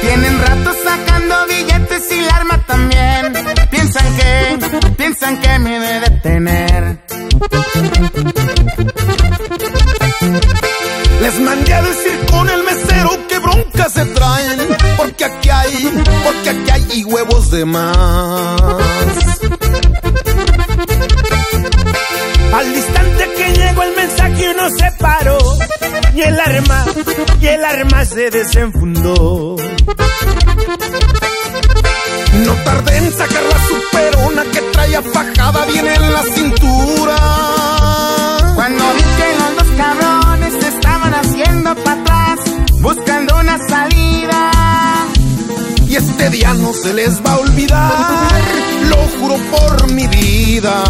Tienen rato sacando billetes y la arma también. Piensan que, piensan que me he de detener. Les mandé a decir con el mesero que bronca se traen. Porque aquí hay, porque aquí hay y huevos de más. El arma, y el arma se desenfundó. No tardé en sacar la superona que traía fajada bien en la cintura. Cuando vi que los dos cabrones se estaban haciendo para atrás, buscando una salida. Y este día no se les va a olvidar, lo juro por mi vida.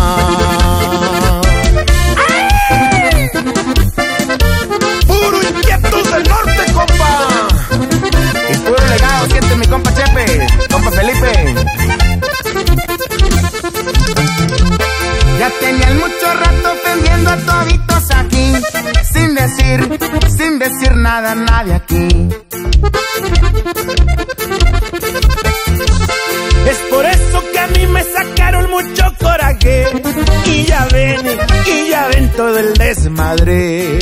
Decir nada a nadie aquí. Es por eso que a mí me sacaron mucho coraje y ya ven, y ya ven todo el desmadre.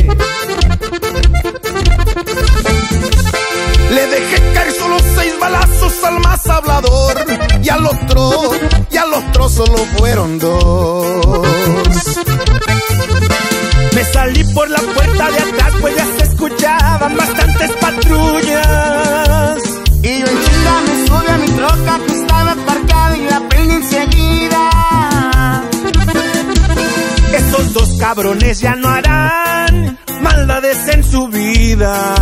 Le dejé caer solo seis balazos al más hablador. Y al otro, y al otro solo fueron dos. Me salí por la puerta de atrás, pues ya se escuchaban bastantes patrullas. Y yo en chinga me subí a mi troca que estaba aparcada y la prendí enseguida. Esos dos cabrones ya no harán maldades en su vida.